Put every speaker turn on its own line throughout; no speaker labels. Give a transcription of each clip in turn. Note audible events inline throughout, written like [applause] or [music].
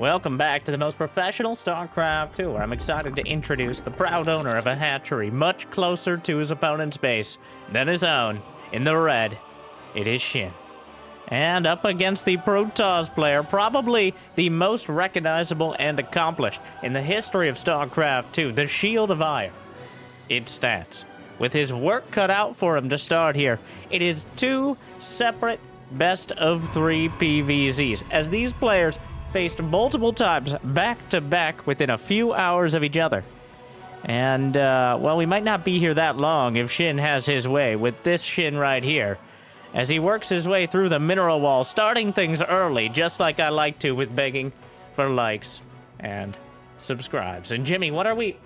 Welcome back to the most professional StarCraft 2, where I'm excited to introduce the proud owner of a hatchery much closer to his opponent's base than his own. In the red, it is Shin. And up against the Protoss player, probably the most recognizable and accomplished in the history of StarCraft 2, the Shield of Aiur. Its stats. With his work cut out for him to start here, it is two separate best of three PVZs, as these players faced multiple times back to back within a few hours of each other. And, uh, well, we might not be here that long if Shin has his way with this Shin right here. As he works his way through the mineral wall, starting things early, just like I like to with begging for likes and subscribes. And Jimmy, what are we...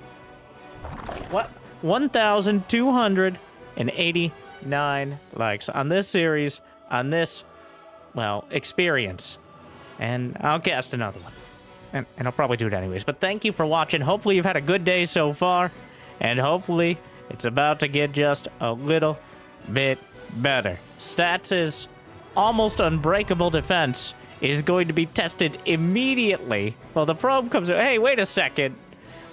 What? 1,289 likes on this series, on this, well, experience and I'll cast another one. And, and I'll probably do it anyways. But thank you for watching. Hopefully you've had a good day so far, and hopefully it's about to get just a little bit better. Stats' is almost unbreakable defense is going to be tested immediately. Well, the probe comes. Hey, wait a second.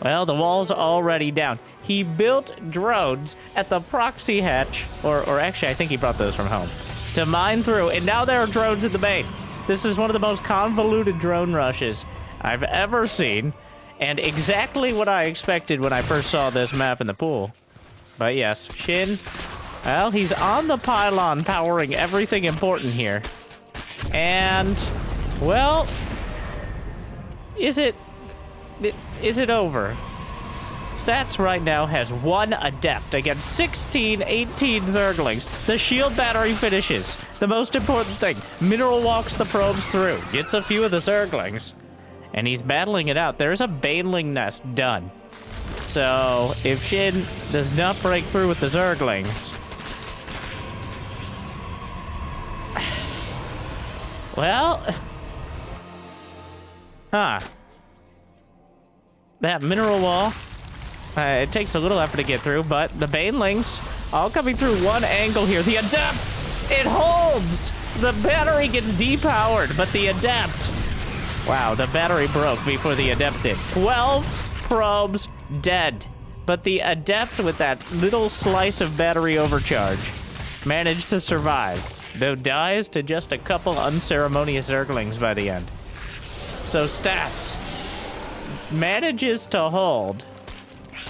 Well, the wall's already down. He built drones at the proxy hatch, or, or actually, I think he brought those from home, to mine through, and now there are drones in the main. This is one of the most convoluted drone rushes I've ever seen, and exactly what I expected when I first saw this map in the pool. But yes, Shin, well, he's on the pylon powering everything important here. And, well, is it, is it over? Stats right now has one Adept against 16, 18 Zerglings. The shield battery finishes. The most important thing, Mineral walks the probes through, gets a few of the Zerglings, and he's battling it out. There's a Baneling nest done. So, if Shin does not break through with the Zerglings... [sighs] Well... [sighs] Huh. That mineral wall uh, it takes a little effort to get through, but the Banelings all coming through one angle here. The Adept, it holds! The battery gets depowered, but the Adept... Wow, the battery broke before the Adept did. 12 probes dead. But the Adept with that little slice of battery overcharge managed to survive, though dies to just a couple unceremonious Zerglings by the end. So stats manages to hold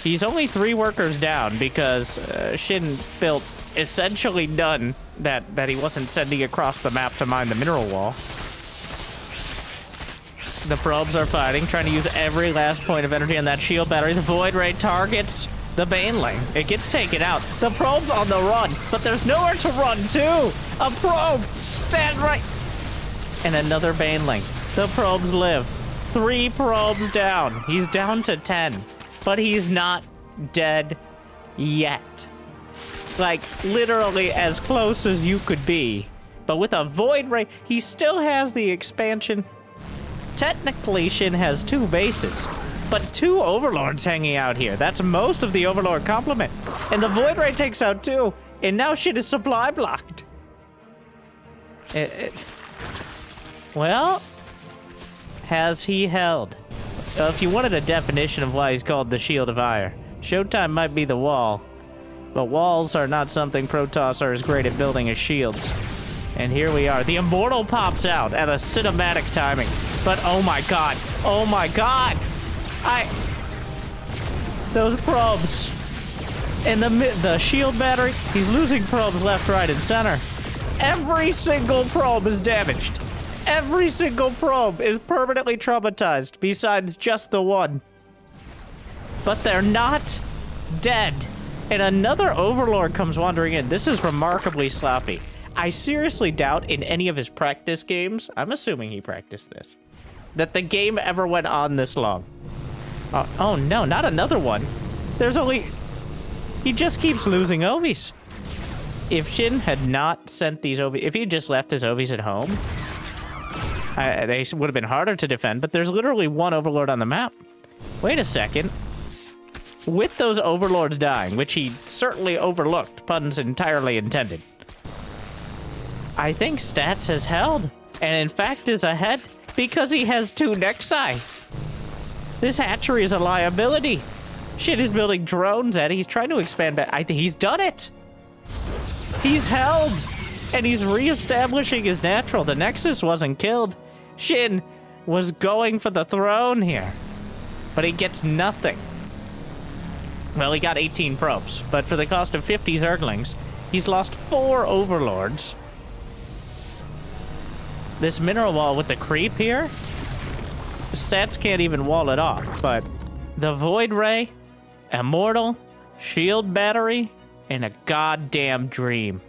He's only three workers down because uh, Shin built essentially none that, that he wasn't sending across the map to mine the mineral wall. The probes are fighting, trying to use every last point of energy on that shield battery. The Void Ray targets the Baneling. It gets taken out. The probe's on the run, but there's nowhere to run to. A probe! Stand right... And another Baneling. The probes live. Three probes down. He's down to ten but he's not dead yet. Like, literally as close as you could be. But with a Void Ray, he still has the expansion. Technically, Shin has two bases, but two Overlords hanging out here. That's most of the Overlord complement. And the Void Ray takes out two, and now Shin is supply blocked. It, it, well, has he held? Uh, if you wanted a definition of why he's called the Shield of Aiur, Showtime might be the wall, but walls are not something Protoss are as great at building as shields. And here we are. The Immortal pops out at a cinematic timing. But oh my god. Oh my god. I... Those probes. And the, the shield battery, he's losing probes left, right, and center. Every single probe is damaged. Every single probe is permanently traumatized, besides just the one. But they're not dead. And another Overlord comes wandering in. This is remarkably sloppy. I seriously doubt in any of his practice games, I'm assuming he practiced this, that the game ever went on this long. Oh, oh no, not another one. There's only... He just keeps losing Ovis. If Shin had not sent these Ovis... If he just left his Ovis at home, uh, they would have been harder to defend, but there's literally one Overlord on the map. Wait a second. With those Overlords dying, which he certainly overlooked, puns entirely intended, I think Stats has held, and in fact is ahead because he has two Nexi. This hatchery is a liability. Shit, he's building drones, and he's trying to expand back. I think he's done it. He's held, and he's reestablishing his natural. The Nexus wasn't killed. Shin was going for the throne here, but he gets nothing. Well, he got 18 probes, but for the cost of 50 Zerglings, he's lost four Overlords. This mineral wall with the creep here, stats can't even wall it off, but the Void Ray, Immortal, Shield Battery, and a goddamn Dream.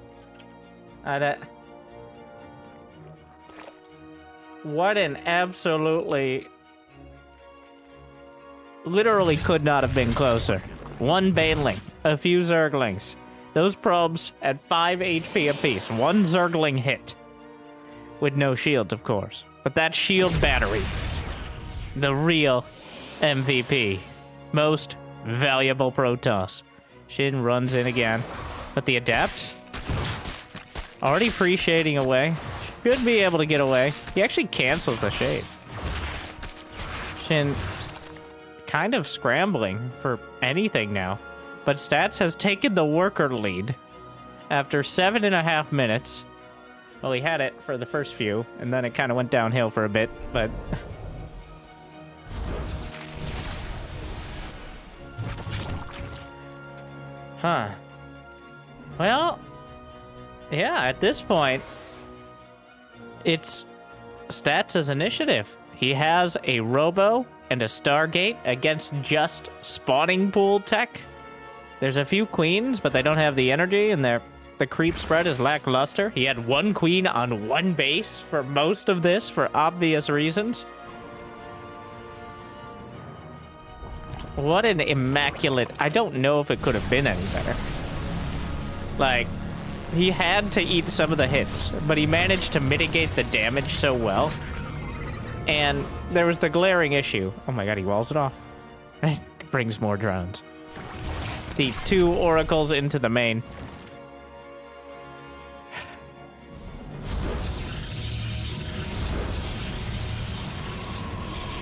What an absolutely... Literally could not have been closer. One Baneling, a few Zerglings. Those probes at 5 HP apiece. One Zergling hit. With no shields, of course. But that shield battery. The real MVP. Most valuable Protoss. Shin runs in again. But the Adept? Already pre-shading away. Should be able to get away. He actually cancels the shade. Shin kind of scrambling for anything now. But Stats has taken the worker lead after seven and a half minutes. Well, he had it for the first few, and then it kind of went downhill for a bit, but... huh. Well, yeah, at this point, it's Stats' as initiative. He has a Robo and a Stargate against just spawning pool tech. There's a few queens, but they don't have the energy, and their the creep spread is lackluster. He had one queen on one base for most of this, for obvious reasons. What an immaculate... I don't know if it could have been any better. Like, he had to eat some of the hits, but he managed to mitigate the damage so well. And there was the glaring issue. Oh my god, he walls it off. [laughs] Brings more drones. The two oracles into the main.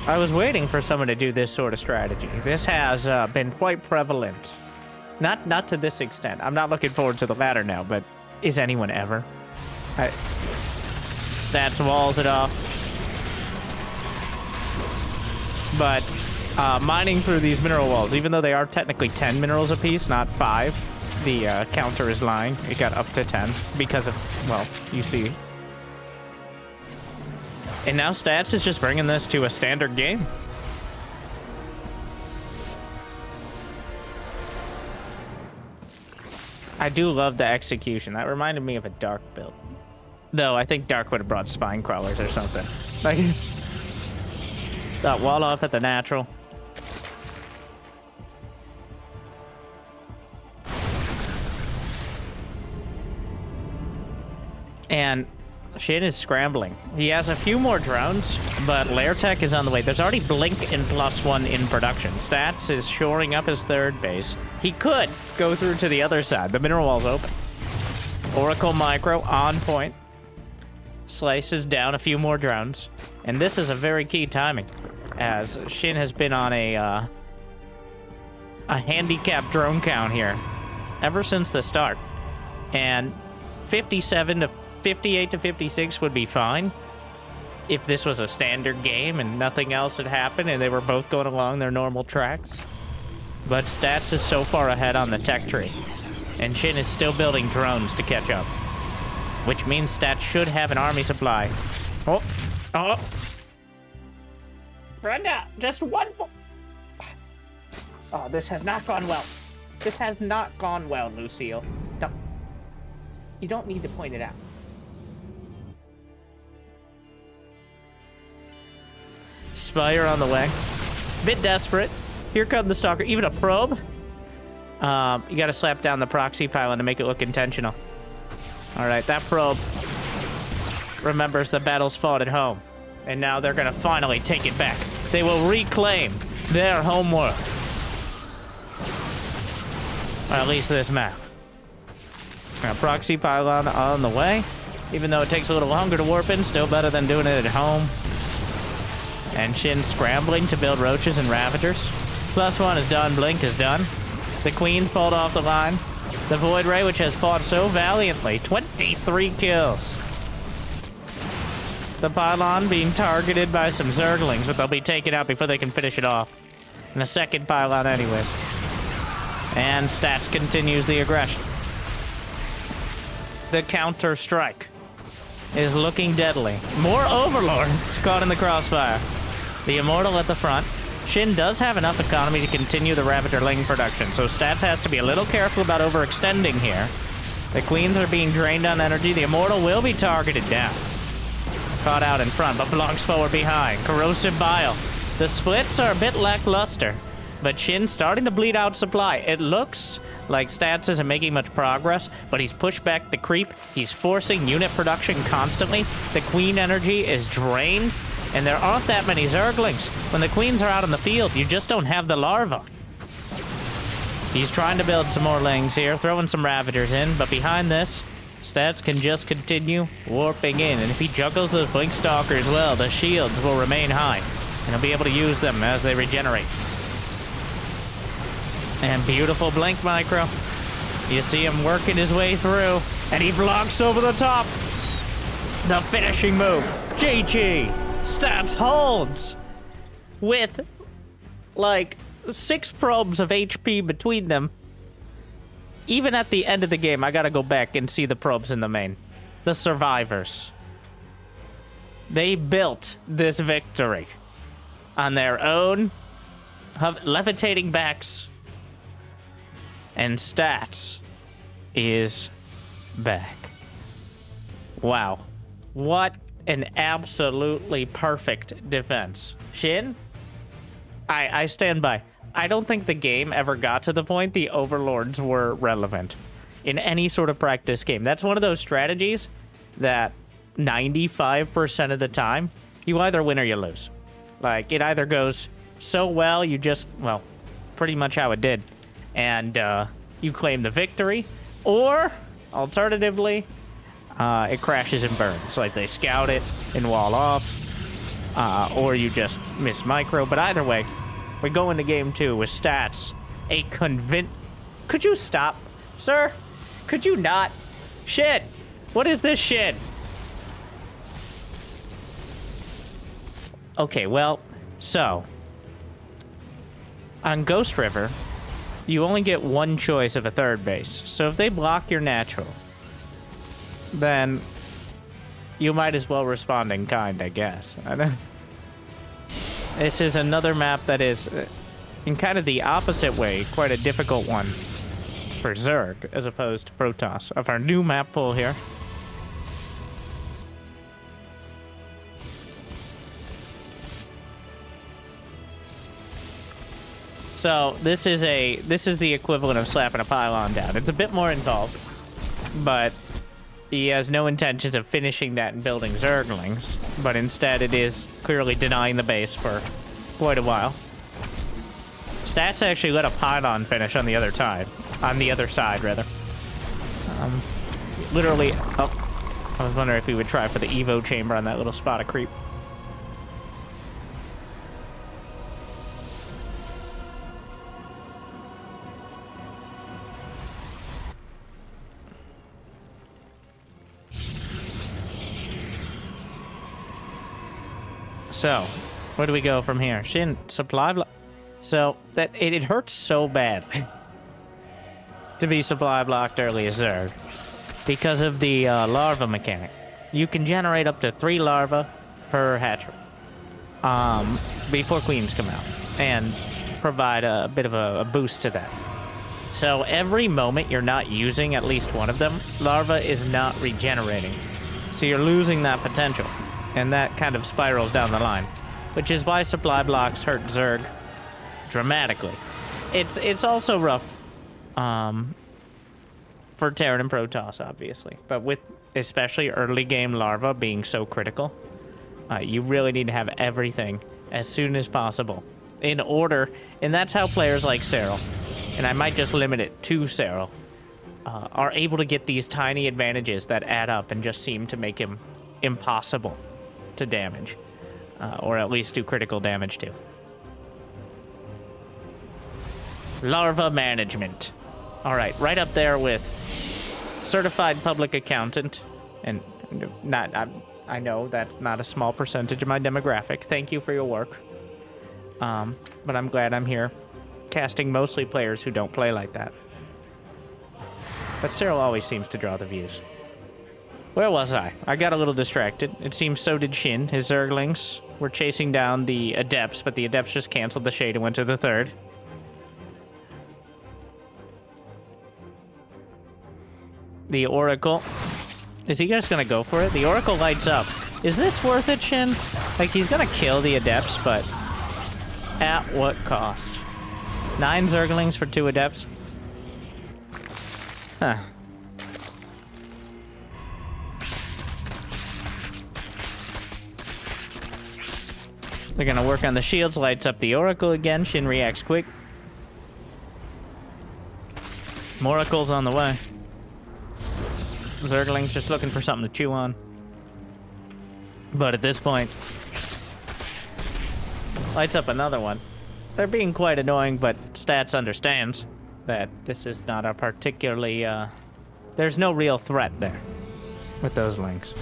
I was waiting for someone to do this sort of strategy. This has uh, been quite prevalent. Not not to this extent. I'm not looking forward to the ladder now, but is anyone ever? Stats walls it off. But uh, mining through these mineral walls, even though they are technically 10 minerals apiece, not 5, the uh, counter is lying. It got up to 10 because of, well, you see. And now Stats is just bringing this to a standard game. I do love the execution. That reminded me of a Dark build. Though, I think Dark would have brought Spine Crawlers or something. Like, [laughs] that wall off at the natural. And Shin is scrambling. He has a few more drones, but Lair Tech is on the way. There's already Blink in Plus One in production. Stats is shoring up his third base. He could go through to the other side. The mineral wall's open. Oracle Micro on point. Slices down a few more drones. And this is a very key timing, as Shin has been on a, uh, a handicap drone count here ever since the start. And 57 to 58 to 56 would be fine if this was a standard game and nothing else had happened and they were both going along their normal tracks. But Stats is so far ahead on the tech tree, and Shin is still building drones to catch up. Which means Stats should have an army supply. Oh, oh. Brenda, just one Oh, this has not gone well. This has not gone well, Lucille. Don't. You don't need to point it out. Spire on the way. Bit desperate. Here come the Stalker. Even a probe? Um, you gotta slap down the proxy pylon to make it look intentional. Alright, that probe remembers the battles fought at home. And now they're gonna finally take it back. They will reclaim their homeworld. Or at least this map. Now, proxy pylon on the way. Even though it takes a little longer to warp in, still better than doing it at home. And Shin scrambling to build roaches and ravagers. Plus one is done, Blink is done. The Queen pulled off the line. The Void Ray, which has fought so valiantly, 23 kills. The pylon being targeted by some Zerglings, but they'll be taken out before they can finish it off. And a second pylon anyways. And Stats continues the aggression. The counter strike is looking deadly. More Overlords caught in the crossfire. The Immortal at the front. Shin does have enough economy to continue the Ravager Ling production, so Stats has to be a little careful about overextending here. The Queens are being drained on energy. The Immortal will be targeted down. Caught out in front, but blocks forward behind. Corrosive Bile. The splits are a bit lackluster, but Shin starting to bleed out supply. It looks like Stats isn't making much progress, but he's pushed back the creep. He's forcing unit production constantly. The Queen energy is drained, and there aren't that many Zerglings. When the Queens are out in the field, you just don't have the larva. He's trying to build some more Lings here, throwing some Ravagers in, but behind this, Stats can just continue warping in, and if he juggles those Blink Stalkers well, the shields will remain high, and he'll be able to use them as they regenerate. And beautiful Blink Micro. You see him working his way through, and he blocks over the top. The finishing move. GG. Stats holds. With, like, six probes of HP between them. Even at the end of the game, I gotta go back and see the probes in the main. The survivors. They built this victory on their own levitating backs and stats is back. Wow. What an absolutely perfect defense. Shin, I, I stand by. I don't think the game ever got to the point the overlords were relevant in any sort of practice game. That's one of those strategies that 95% of the time, you either win or you lose. Like, it either goes so well, you just, well, pretty much how it did. And uh, you claim the victory, or alternatively, uh, it crashes and burns. Like they scout it and wall off, uh, or you just miss micro. But either way, we go into game two with stats. A convince. Could you stop, sir? Could you not? Shit! What is this shit? Okay, well, so on Ghost River, you only get one choice of a third base. So if they block your natural, then you might as well respond in kind, I guess. [laughs] this is another map that is, uh, in kind of the opposite way, quite a difficult one for Zerg as opposed to Protoss. Of our new map pool here. So this is a this is the equivalent of slapping a pylon down. It's a bit more involved, but he has no intentions of finishing that and building Zerglings, but instead it is clearly denying the base for quite a while. Stats actually let a pylon finish on the other side. On the other side, rather. Um, literally, oh, I was wondering if we would try for the Evo chamber on that little spot of creep. So, where do we go from here? Shin, supply block. So, that it, it hurts so bad [laughs] to be supply blocked early as Zerg because of the uh, larva mechanic. You can generate up to three larvae per hatchery um, before queens come out and provide a, bit of a, a boost to that. So every moment you're not using at least one of them, larva is not regenerating. So you're losing that potential and that kind of spirals down the line, which is why supply blocks hurt Zerg dramatically. It's it's also rough um, for Terran and Protoss, obviously, but with especially early game larva being so critical, uh, you really need to have everything as soon as possible in order, and that's how players like Serral, and I might just limit it to Serral, uh, are able to get these tiny advantages that add up and just seem to make him impossible to damage. Uh, or at least do critical damage to. Larva management. All right, right up there with certified public accountant. And not, I, I know that's not a small percentage of my demographic. Thank you for your work. Um, but I'm glad I'm here casting mostly players who don't play like that. But Serral always seems to draw the views. Where was I? I got a little distracted. It seems so did Shin. His Zerglings were chasing down the Adepts, but the Adepts just canceled the Shade and went to the third. The Oracle. Is he just gonna go for it? The Oracle lights up. Is this worth it, Shin? Like, he's gonna kill the Adepts, but at what cost? Nine Zerglings for two Adepts? Huh. They're gonna work on the shields, lights up the Oracle again. Shin reacts quick. Moracle's on the way. Zergling's just looking for something to chew on. But at this point, lights up another one. They're being quite annoying, but Stats understands that this is not a particularly, uh, there's no real threat there with those links.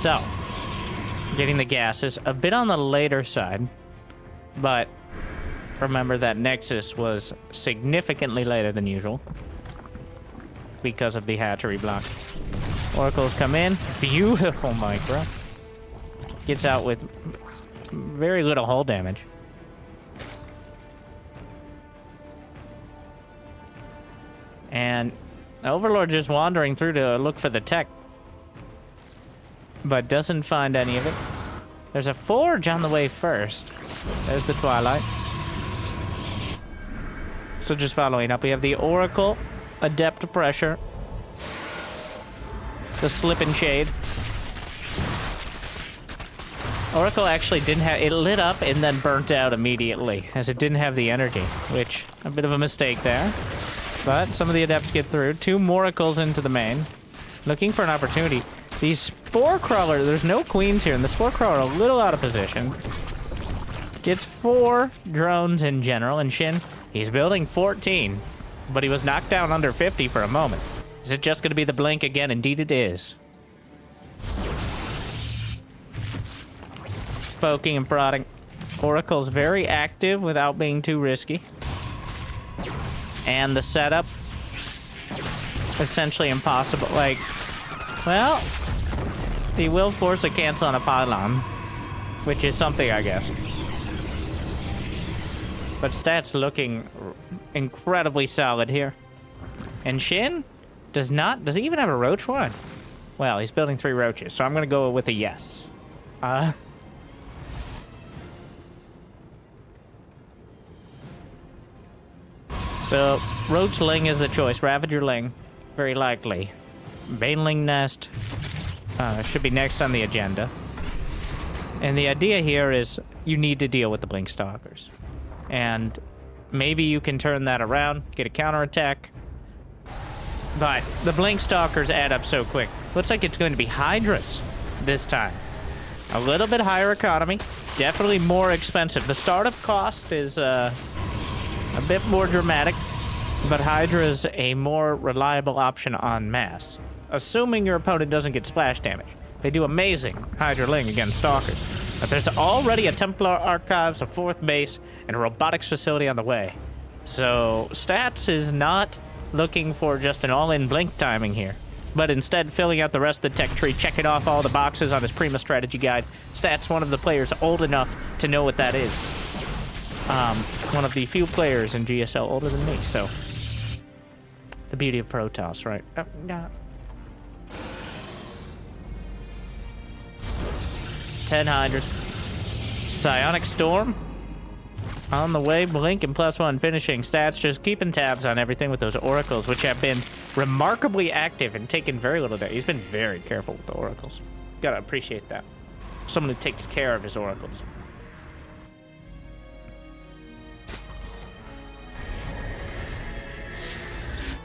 So, getting the gases, a bit on the later side, but remember that Nexus was significantly later than usual because of the hatchery block. Oracles come in. Beautiful micro. Gets out with very little hull damage. And Overlord just wandering through to look for the tech. But doesn't find any of it. There's a forge on the way first. There's the Twilight. So just following up, we have the Oracle Adept Pressure. The Slip and Shade. Oracle actually didn't have... It lit up and then burnt out immediately, as it didn't have the energy, which... A bit of a mistake there. But some of the Adepts get through. Two Moracles into the main. Looking for an opportunity. These Spore Crawler... There's no Queens here, and the Spore Crawler a little out of position. Gets four drones in general, and Shin, he's building 14 but he was knocked down under 50 for a moment. Is it just going to be the blink again? Indeed it is. Poking and prodding. Oracle's very active without being too risky. And the setup, essentially impossible. Like, well, he will force a cancel on a pylon, which is something, I guess. But stats looking incredibly solid here. And Shin does not, does he even have a roach one? Well, he's building three roaches, so I'm going to go with a yes. Uh, [laughs] so, Roach Ling is the choice. Ravager Ling, very likely. Baneling Nest uh, should be next on the agenda. And the idea here is you need to deal with the Blink Stalkers. And maybe you can turn that around, get a counterattack. But the Blink Stalkers add up so quick. Looks like it's going to be Hydras this time. A little bit higher economy, definitely more expensive. The startup cost is uh, a bit more dramatic, but Hydra is a more reliable option on mass. Assuming your opponent doesn't get splash damage. They do amazing Hydra Ling against Stalkers. But there's already a Templar Archives, a fourth base, and a robotics facility on the way. So Stats is not looking for just an all-in blink timing here, but instead filling out the rest of the tech tree, checking off all the boxes on his Prima strategy guide. Stats one of the players old enough to know what that is. Um, one of the few players in GSL older than me, so the beauty of Protoss, right? Yeah. 10 Hydras. Psionic Storm. On the way, Blink and plus one finishing stats, just keeping tabs on everything with those Oracles, which have been remarkably active and taken very little damage. He's been very careful with the Oracles. Gotta appreciate that. Someone who takes care of his Oracles.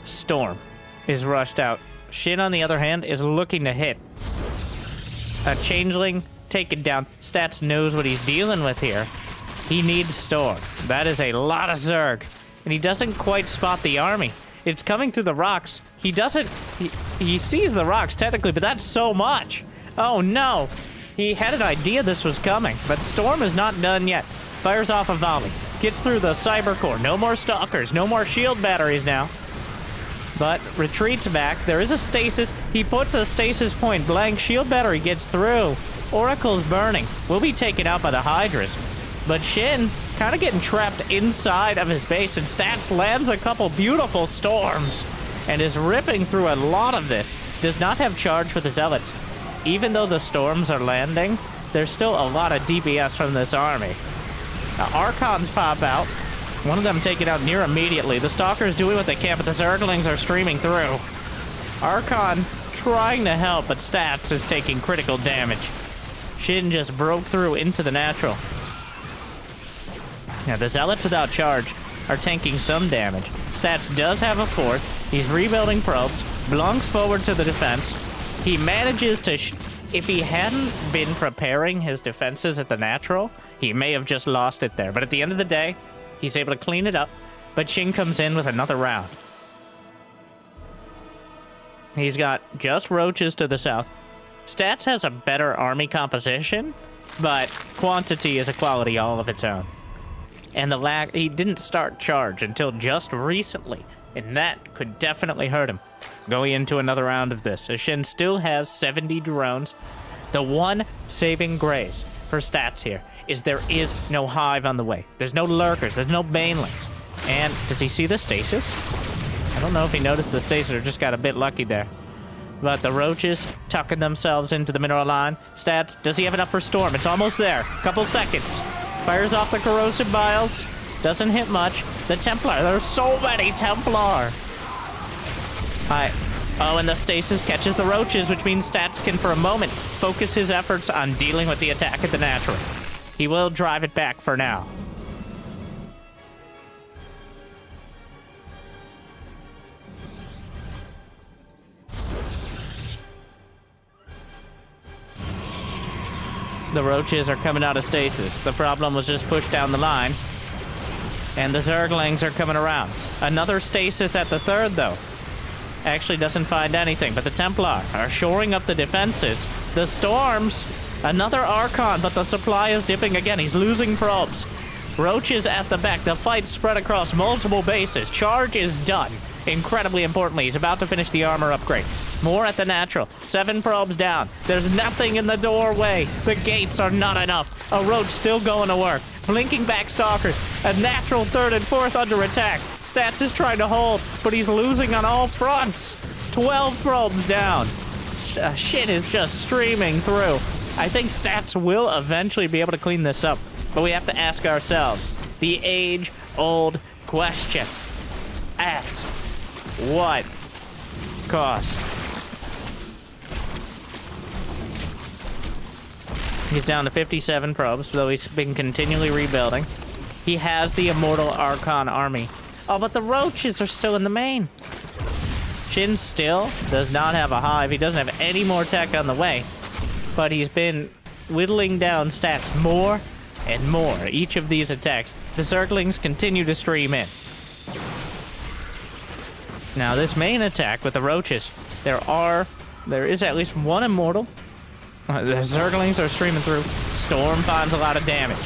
Storm is rushed out. Shin, on the other hand, is looking to hit. A Changeling taken down. Stats knows what he's dealing with here. He needs Storm. That is a lot of Zerg. And he doesn't quite spot the army. It's coming through the rocks. He doesn't... He, he sees the rocks, technically, but that's so much. Oh, no. He had an idea this was coming, but Storm is not done yet. Fires off a volley. Gets through the cyber core. No more stalkers. No more shield batteries now. But retreats back. There is a stasis. He puts a stasis point blank. Shield battery gets through. Oracle's burning. We'll be taken out by the Hydras. But Shin kind of getting trapped inside of his base, and Stats lands a couple beautiful storms and is ripping through a lot of this. Does not have charge for the Zealots. Even though the storms are landing, there's still a lot of DPS from this army. Now, Archons pop out. One of them taken out near immediately. The Stalkers doing what they can, but the Zerglings are streaming through. Archon trying to help, but Stats is taking critical damage. Shin just broke through into the natural. Now, the Zealots without charge are tanking some damage. Stats does have a fourth. He's rebuilding probes, belongs forward to the defense. He manages to... if he hadn't been preparing his defenses at the natural, he may have just lost it there. But at the end of the day, he's able to clean it up. But Shin comes in with another round. He's got just roaches to the south. Stats has a better army composition, but quantity is a quality all of its own and the lack, he didn't start charge until just recently, and that could definitely hurt him. Going into another round of this, Shin still has 70 drones. The one saving grace for stats here is there is no hive on the way. There's no lurkers, there's no banelings. And does he see the stasis? I don't know if he noticed the stasis or just got a bit lucky there. But the roaches tucking themselves into the mineral line. Stats, does he have enough for storm? It's almost there. Couple seconds. Fires off the corrosive biles. Doesn't hit much. The Templar. There's so many Templar. Hi. Oh, and the stasis catches the roaches, which means Stats can, for a moment, focus his efforts on dealing with the attack at the natural. He will drive it back for now. The roaches are coming out of stasis. The problem was just pushed down the line. And the Zerglings are coming around. Another stasis at the third, though. Actually doesn't find anything, but the Templar are shoring up the defenses. The Storms, another Archon, but the supply is dipping again. He's losing probes. Roaches at the back. The fight spread across multiple bases. Charge is done. Incredibly importantly, he's about to finish the armor upgrade. More at the natural. Seven probes down. There's nothing in the doorway. The gates are not enough. A roach still going to work. Blinking back stalkers. A natural third and fourth under attack. Stats is trying to hold, but he's losing on all fronts. 12 probes down. Uh, shit is just streaming through. I think Stats will eventually be able to clean this up, but we have to ask ourselves the age-old question. At what cost? He's down to 57 probes, though he's been continually rebuilding. He has the Immortal Archon army. Oh, but the roaches are still in the main. Shin still does not have a hive. He doesn't have any more tech on the way. But he's been whittling down stats more and more each of these attacks. The Zerglings continue to stream in. Now, this main attack with the roaches, there are, there is at least one immortal uh, the Zerglings are streaming through. Storm finds a lot of damage.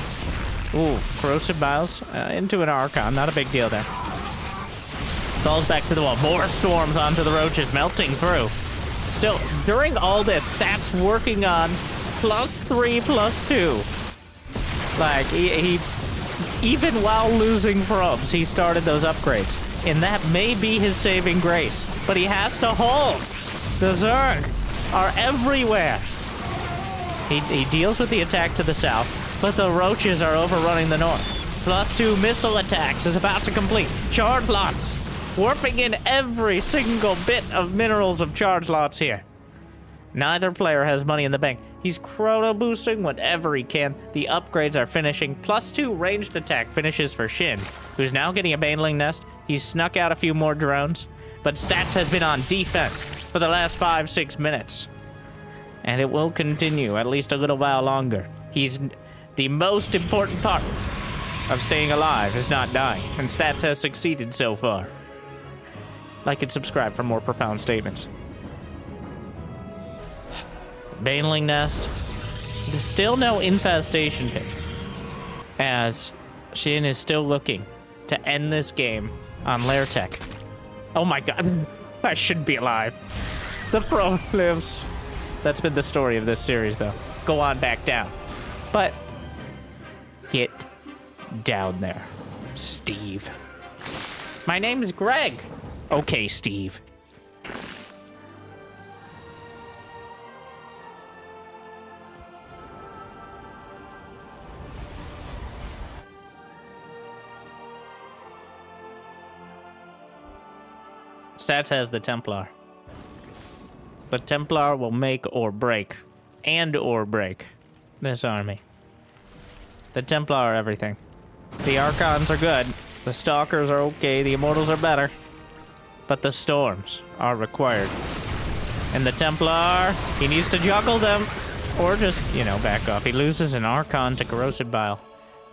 Ooh, Corrosive Biles uh, into an Archon. Not a big deal there. Falls back to the wall. More storms onto the roaches, melting through. Still, during all this, Stats working on plus three, plus two. Like, he, he even while losing probes, he started those upgrades. And that may be his saving grace. But he has to hold. The Zerg are everywhere. He, he deals with the attack to the south, but the roaches are overrunning the north. Plus two missile attacks is about to complete. Charge lots. Warping in every single bit of minerals of charge lots here. Neither player has money in the bank. He's chrono boosting whatever he can. The upgrades are finishing. Plus two ranged attack finishes for Shin, who's now getting a Baneling nest. He's snuck out a few more drones, but Stats has been on defense for the last five, six minutes. And it will continue at least a little while longer. He's the most important part of staying alive is not dying, and Stats has succeeded so far. Like and subscribe for more profound statements. Baneling Nest. There's still no infestation pit. As Shin is still looking to end this game on Lairtech. Oh my god. [laughs] I shouldn't be alive. The pro lives. That's been the story of this series, though. Go on back down. But get down there, Steve. My name is Greg. Okay, Steve. Stats has the Templar. The Templar will make or break, and or break, this army. The Templar are everything. The Archons are good. The Stalkers are okay. The Immortals are better. But the Storms are required. And the Templar, he needs to juggle them. Or just, you know, back off. He loses an Archon to Corrosive Bile.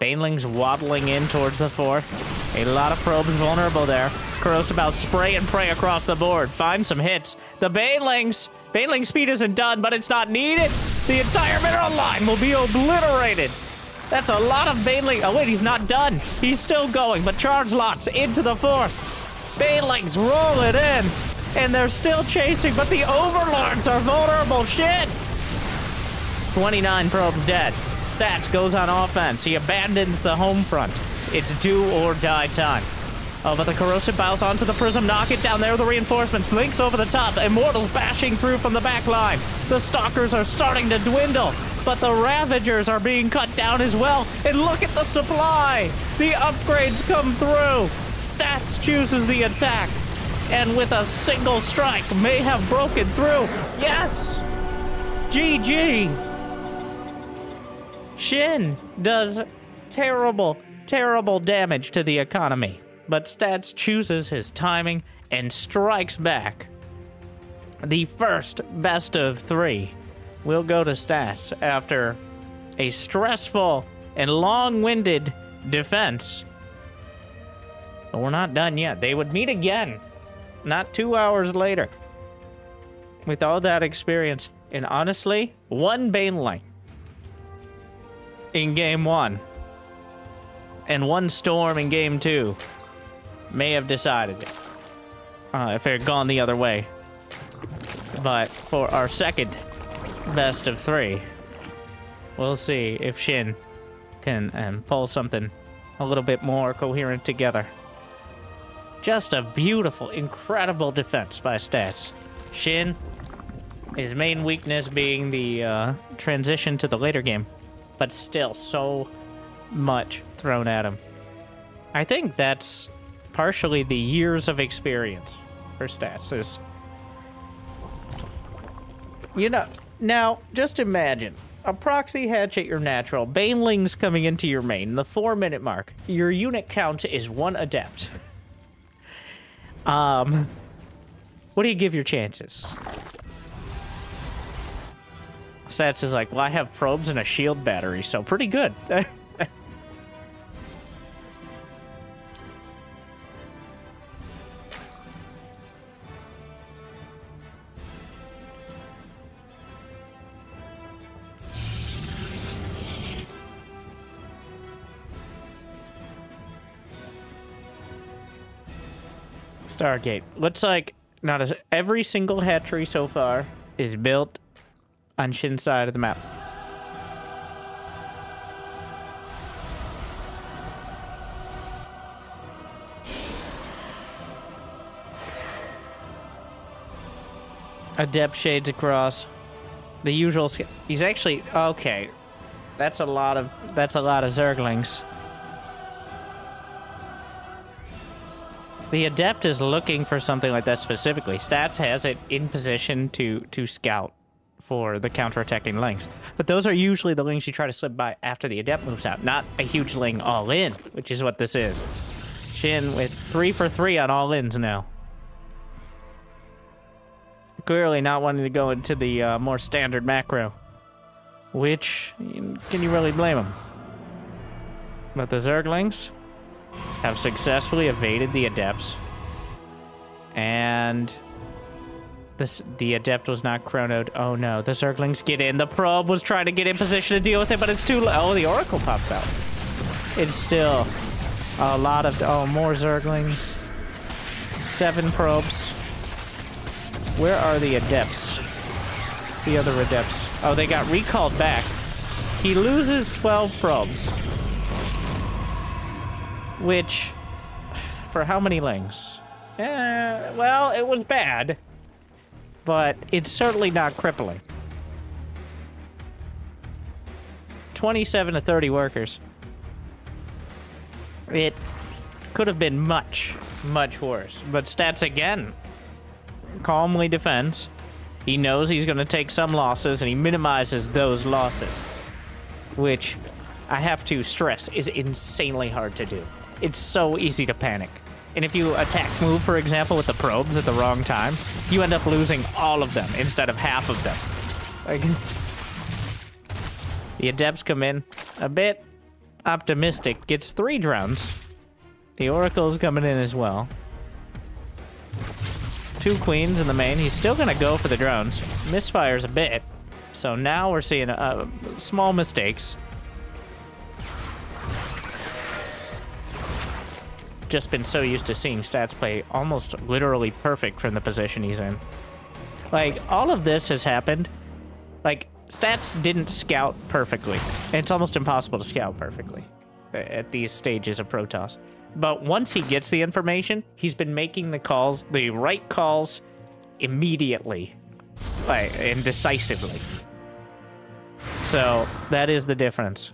Banelings waddling in towards the fourth. A lot of probes vulnerable there. Corrosive Bile spray and pray across the board. Find some hits. The Banelings. Baneling speed isn't done, but it's not needed. The entire mineral line will be obliterated. That's a lot of Baneling. Oh, wait, he's not done. He's still going, but charge lots into the fourth. Banelings roll it in, and they're still chasing, but the Overlords are vulnerable. Shit. 29 probes dead. Stats goes on offense. He abandons the home front. It's do or die time. Oh, but the corrosive biles onto the prism, knock it down there. The reinforcements blinks over the top. Immortals bashing through from the back line. The stalkers are starting to dwindle, but the ravagers are being cut down as well. And look at the supply. The upgrades come through. Stats chooses the attack, and with a single strike, may have broken through. Yes. GG. Shin does terrible, terrible damage to the economy, but Stats chooses his timing and strikes back. The first best of three will go to Stats after a stressful and long winded defense. But we're not done yet. They would meet again, not two hours later. With all that experience, and honestly, one Baneling in game one and one storm in game two may have decided it. Uh, if it had gone the other way. But for our second best of three, we'll see if Shin can um, pull something a little bit more coherent together. Just a beautiful, incredible defense by stats. Shin, his main weakness being the uh, transition to the later game but still so much thrown at him. I think that's partially the years of experience for stats. Is you know now just imagine a proxy hatch at your natural, banelings coming into your main, the four minute mark. Your unit count is one adept. [laughs] um, what do you give your chances? Stats is like, well, I have probes and a shield battery, so pretty good. [laughs] Stargate. Looks like not a, every single hatchery so far is built on Shin's side of the map. Adept shades across. The usual. He's actually okay. That's a lot of. That's a lot of Zerglings. The adept is looking for something like that specifically. Stats has it in position to to scout for the counter-attacking lings. But those are usually the lings you try to slip by after the adept moves out, not a huge ling all in, which is what this is. Shin with three for three on all ins now. Clearly not wanting to go into the uh, more standard macro. Which, can you really blame him? But the Zerglings have successfully evaded the Adepts. And this the Adept was not chronoed. Oh no, the Zerglings get in. The probe was trying to get in position to deal with it, but it's too low. Oh, the Oracle pops out. It's still a lot of... Oh, more Zerglings. Seven probes. Where are the Adepts? The other Adepts. Oh, they got recalled back. He loses 12 probes. Which, for how many lings? Eh, well, it was bad. But it's certainly not crippling. 27 to 30 workers. It could have been much, much worse. But Stats again calmly defends. He knows he's going to take some losses, and he minimizes those losses. Which, I have to stress, is insanely hard to do. It's so easy to panic. And if you attack move, for example, with the probes at the wrong time, you end up losing all of them instead of half of them. Like, the Adepts come in a bit optimistic, gets three drones. The Oracle's coming in as well. Two queens in the main. He's still gonna go for the drones. Misfires a bit. So now we're seeing uh, small mistakes. Just been so used to seeing stats play almost literally perfect from the position he's in. Like, all of this has happened. Like, stats didn't scout perfectly. It's almost impossible to scout perfectly at these stages of Protoss. But once he gets the information, he's been making the calls, the right calls, immediately like, and decisively. So that is the difference.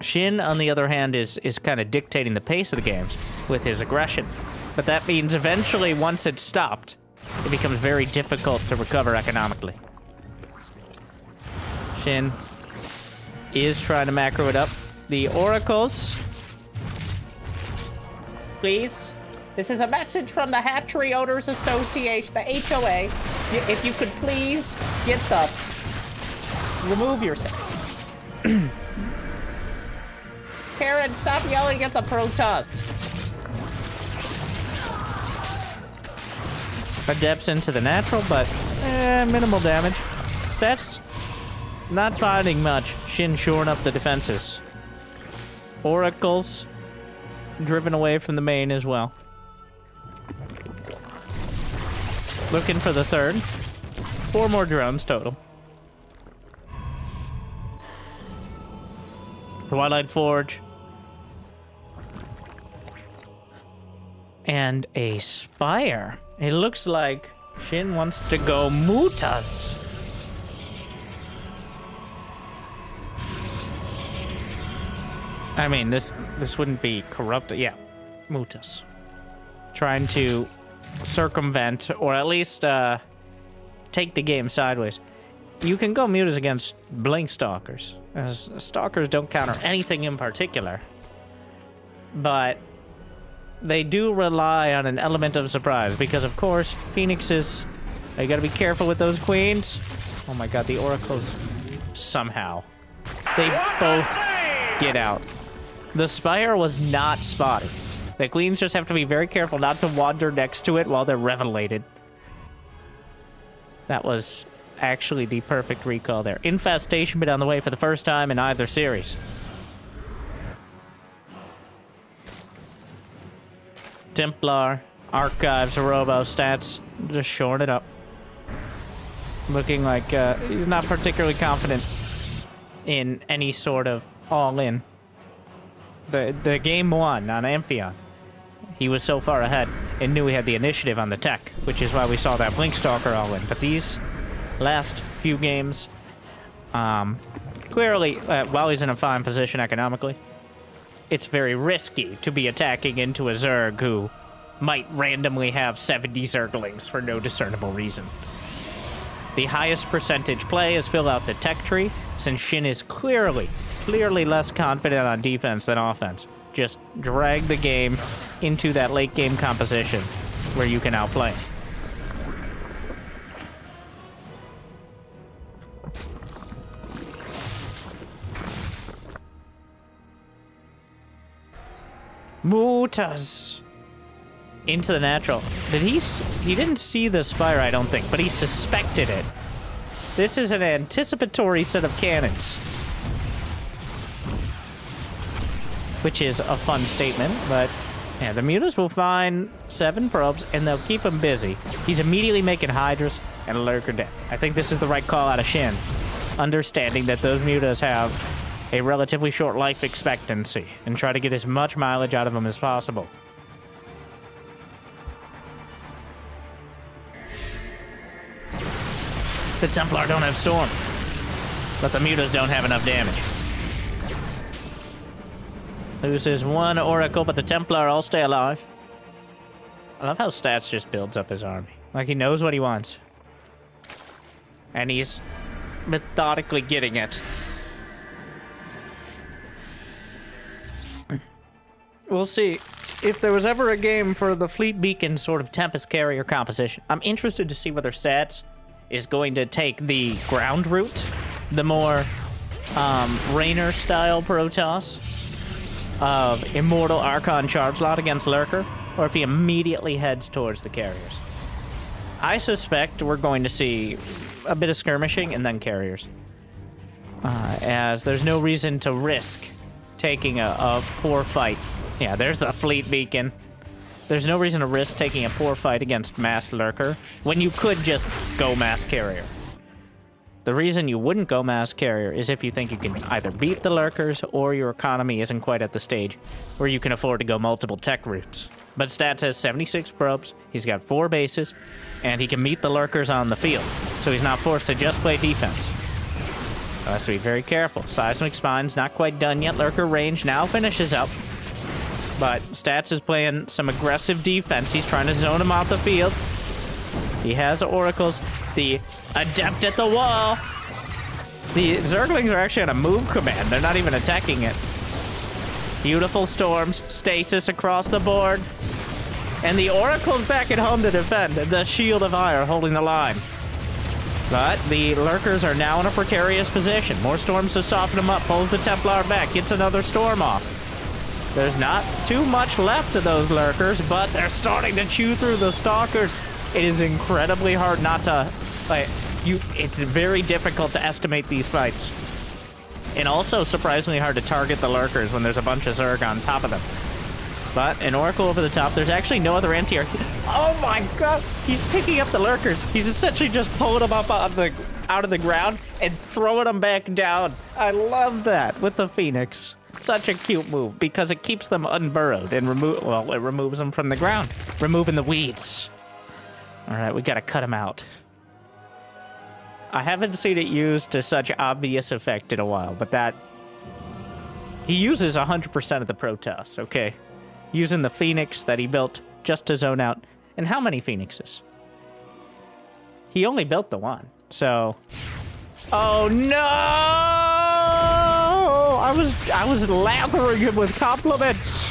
Shin, on the other hand, is is kind of dictating the pace of the games with his aggression. But that means eventually, once it's stopped, it becomes very difficult to recover economically. Shin is trying to macro it up the oracles. Please. This is a message from the Hatchery Owners Association, the HOA. If you could please get the... Remove yourself. [clears throat] Karen, stop yelling at the Protoss. Adepts into the natural, but eh, minimal damage. Stats, not finding much. Shin shoring up the defenses. Oracles driven away from the main as well. Looking for the third. Four more drones total. Twilight Forge. And a Spire. It looks like Shin wants to go Mutas. I mean, this this wouldn't be corrupted. Yeah, Mutas. Trying to circumvent, or at least uh, take the game sideways. You can go Mutas against Blink Stalkers, as Stalkers don't counter anything in particular. But they do rely on an element of surprise, because of course, Phoenixes, you gotta be careful with those queens. Oh my god, the Oracles, somehow. They both get out. The Spire was not spotted. The Queens just have to be very careful not to wander next to it while they're revelated. That was actually the perfect recall there. Infestation been on the way for the first time in either series. Templar, Archives, Robo stats, just shoring it up. Looking like uh, he's not particularly confident in any sort of all-in the the game one on Amphion, he was so far ahead and knew he had the initiative on the tech, which is why we saw that Blink Stalker all in. But these last few games, um, clearly, uh, while he's in a fine position economically, it's very risky to be attacking into a Zerg who might randomly have 70 Zerglings for no discernible reason. The highest percentage play is fill out the tech tree, since Shin is clearly clearly less confident on defense than offense. Just drag the game into that late game composition where you can outplay. Mutas into the natural. Did he? He didn't see the spire, I don't think, but he suspected it. This is an anticipatory set of cannons. Which is a fun statement, but yeah, the mutas will find seven probes and they'll keep him busy. He's immediately making Hydras and Lurker Den. I think this is the right call out of Shin. Understanding that those mutas have a relatively short life expectancy and try to get as much mileage out of them as possible. The Templar don't have Storm, but the Mutas don't have enough damage. Loses one Oracle, but the Templar all stay alive. I love how Stats just builds up his army. Like, he knows what he wants. And he's methodically getting it. We'll see. If there was ever a game for the Fleet Beacon sort of Tempest carrier composition, I'm interested to see whether Stats is going to take the ground route, the more um, Raynor style Protoss of Immortal Archon Charge Lot against Lurker, or if he immediately heads towards the carriers. I suspect we're going to see a bit of skirmishing and then carriers. Uh, as there's no reason to risk taking a, a poor fight. Yeah, there's the fleet beacon. There's no reason to risk taking a poor fight against Mass Lurker when you could just go Mass Carrier. The reason you wouldn't go Mass Carrier is if you think you can either beat the Lurkers or your economy isn't quite at the stage where you can afford to go multiple tech routes. But Stats has 76 probes, he's got 4 bases, and he can meet the Lurkers on the field, so he's not forced to just play defense. Uh, has to be very careful. Seismic Spine's not quite done yet. Lurker range now finishes up. But Stats is playing some aggressive defense. He's trying to zone him off the field. He has Oracles. The Adept at the wall. The Zerglings are actually on a move command. They're not even attacking it. Beautiful storms. Stasis across the board. And the Oracle's back at home to defend. The Shield of Aiur holding the line. But the Lurkers are now in a precarious position. More storms to soften them up. Pulls the Templar back. Gets another storm off. There's not too much left of those lurkers, but they're starting to chew through the stalkers. It is incredibly hard not to, like, you, it's very difficult to estimate these fights. And also surprisingly hard to target the lurkers when there's a bunch of Zerg on top of them. An Oracle over the top, there's actually no other anti [laughs] Oh my god! He's picking up the lurkers. He's essentially just pulling them up out of the, out of the ground and throwing them back down. I love that with the Phoenix. Such a cute move because it keeps them unburrowed and remove well, it removes them from the ground, removing the weeds. All right, we gotta cut them out. I haven't seen it used to such obvious effect in a while, but that he uses 100% of the Protoss, okay? Using the Phoenix that he built just to zone out. And how many Phoenixes? He only built the one, so... Oh no! I was I was lathering him with compliments.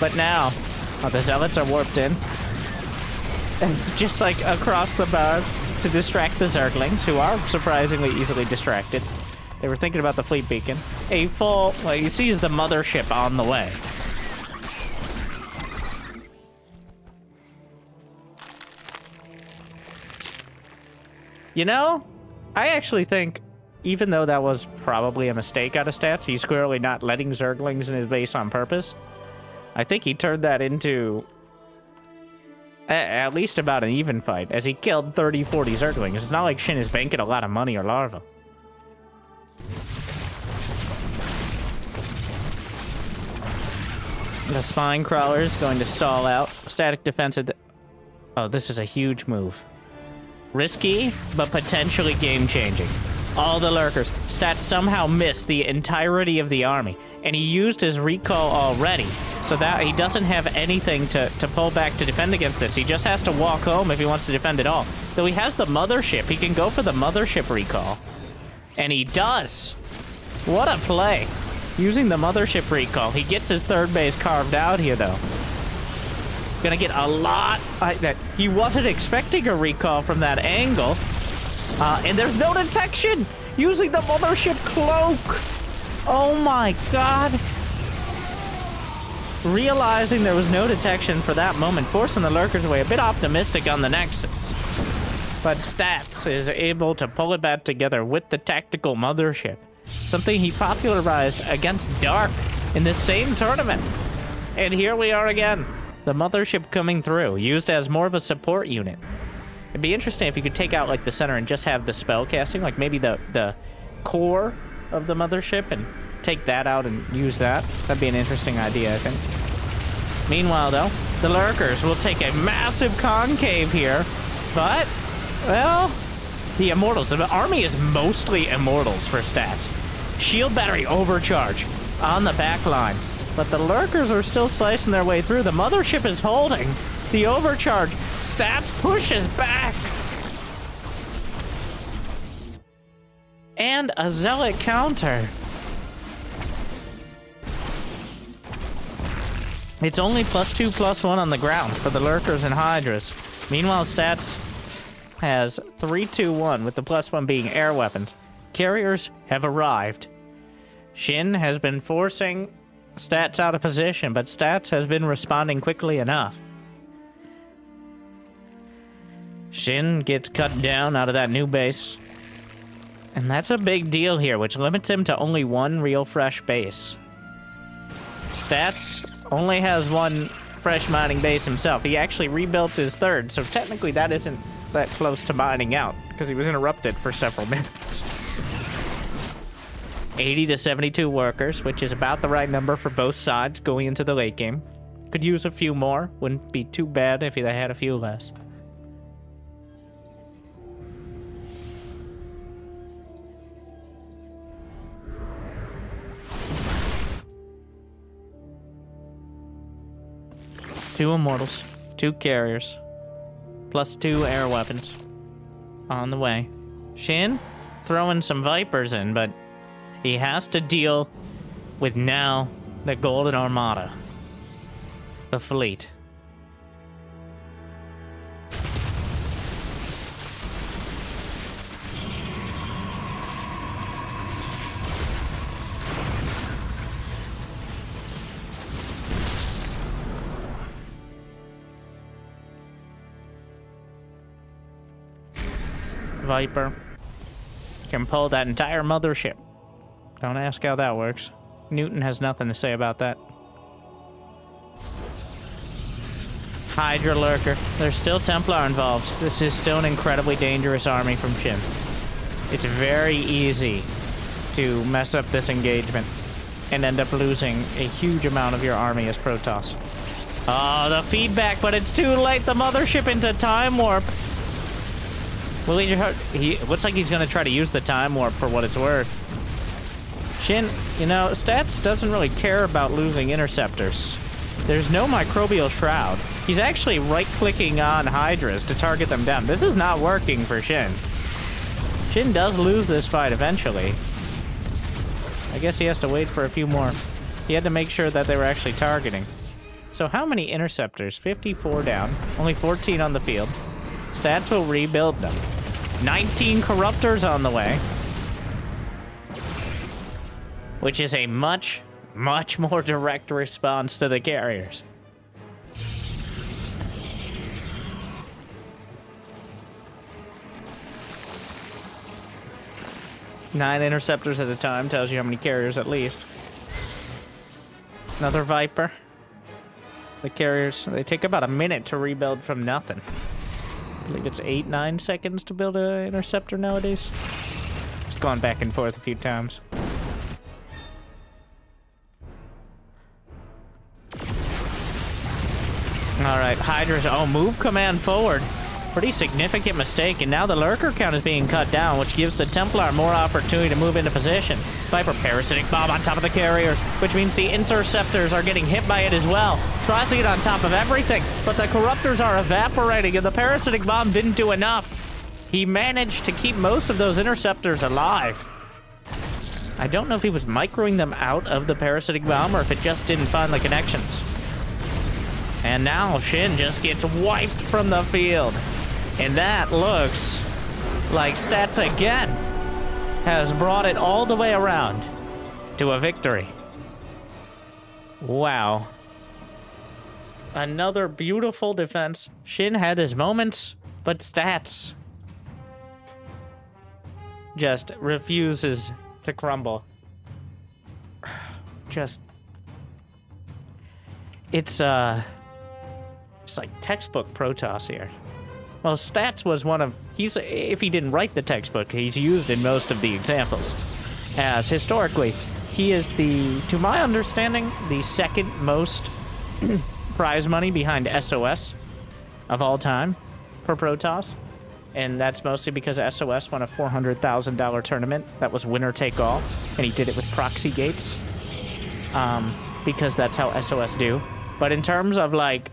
But now, oh, the zealots are warped in. And just like across the bow to distract the Zerglings, who are surprisingly easily distracted. They were thinking about the fleet beacon. A full, well, he sees the mothership on the way. You know, I actually think even though that was probably a mistake out of stats, he's clearly not letting Zerglings in his base on purpose. I think he turned that into at least about an even fight, as he killed 30, 40 Zerglings. It's not like Shin is banking a lot of money or larva. The Spine Crawler is going to stall out. Static defense at the... Oh, this is a huge move. Risky, but potentially game-changing all the lurkers. Stats somehow missed the entirety of the army, and he used his recall already, so that he doesn't have anything to, to pull back to defend against this. He just has to walk home if he wants to defend at all. Though he has the mothership, he can go for the mothership recall. And he does. What a play. Using the mothership recall, he gets his third base carved out here, though. Gonna get a lot. I, that he wasn't expecting a recall from that angle. Uh, and there's no detection using the mothership cloak. Oh my god. Realizing there was no detection for that moment, forcing the lurkers away, a bit optimistic on the Nexus. But Stats is able to pull it back together with the tactical mothership, something he popularized against Dark in the same tournament. And here we are again. The mothership coming through, used as more of a support unit. It'd be interesting if you could take out like the center and just have the spell casting, like maybe the the core of the mothership and take that out and use that. That'd be an interesting idea, I think. Meanwhile, though, the lurkers will take a massive concave here, but, well, the immortals. The army is mostly immortals for stats. Shield battery overcharge on the back line. But the lurkers are still slicing their way through. The mothership is holding. The overcharge. Stats pushes back. And a zealot counter. It's only plus two, plus one on the ground for the lurkers and hydras. Meanwhile, stats has three, two, one, with the plus one being air weapons. Carriers have arrived. Shin has been forcing Stats out of position, but Stats has been responding quickly enough. Shin gets cut down out of that new base. And that's a big deal here, which limits him to only one real fresh base. Stats only has one fresh mining base himself. He actually rebuilt his third, so technically that isn't that close to mining out, because he was interrupted for several [laughs] minutes. 80 to 72 workers, which is about the right number for both sides going into the late game. Could use a few more. Wouldn't be too bad if they had a few less. Two immortals, two carriers, plus two air weapons. On the way. Shin throwing some vipers in, but he has to deal with now the Golden Armada. The fleet. Viper can pull that entire mothership. Don't ask how that works. Newton has nothing to say about that. Hydra Lurker. There's still Templar involved. This is still an incredibly dangerous army from Shin. It's very easy to mess up this engagement and end up losing a huge amount of your army as Protoss. Oh, the feedback, but it's too late. The mothership into Time Warp. Well, he, looks like he's going to try to use the Time Warp for what it's worth. Shin, you know, Stats doesn't really care about losing interceptors. There's no microbial shroud. He's actually right-clicking on Hydras to target them down. This is not working for Shin. Shin does lose this fight eventually. I guess he has to wait for a few more. He had to make sure that they were actually targeting. So how many interceptors? 54 down. Only 14 on the field. Stats will rebuild them. 19 corruptors on the way which is a much, much more direct response to the carriers. Nine interceptors at a time tells you how many carriers at least. Another Viper. The carriers, they take about a minute to rebuild from nothing. I believe it's eight, nine seconds to build an interceptor nowadays. It's gone back and forth a few times. Alright, Hydra's oh move command forward. Pretty significant mistake, and now the lurker count is being cut down, which gives the Templar more opportunity to move into position. Viper parasitic bomb on top of the carriers, which means the interceptors are getting hit by it as well. Tries to get on top of everything, but the corruptors are evaporating, and the parasitic bomb didn't do enough. He managed to keep most of those interceptors alive. I don't know if he was microing them out of the parasitic bomb or if it just didn't find the connections. And now Shin just gets wiped from the field. And that looks like Stats again has brought it all the way around to a victory. Wow. Another beautiful defense. Shin had his moments, but Stats just refuses to crumble. [sighs] Just it's uh it's like textbook Protoss here. Well, Stats was one of he's if he didn't write the textbook, he's used in most of the examples. As historically, he is the to my understanding the second most [clears throat] prize money behind SOS of all time for Protoss. And that's mostly because SOS won a $400,000 tournament that was winner take all, and he did it with proxy gates. Um, because that's how SOS do. But in terms of like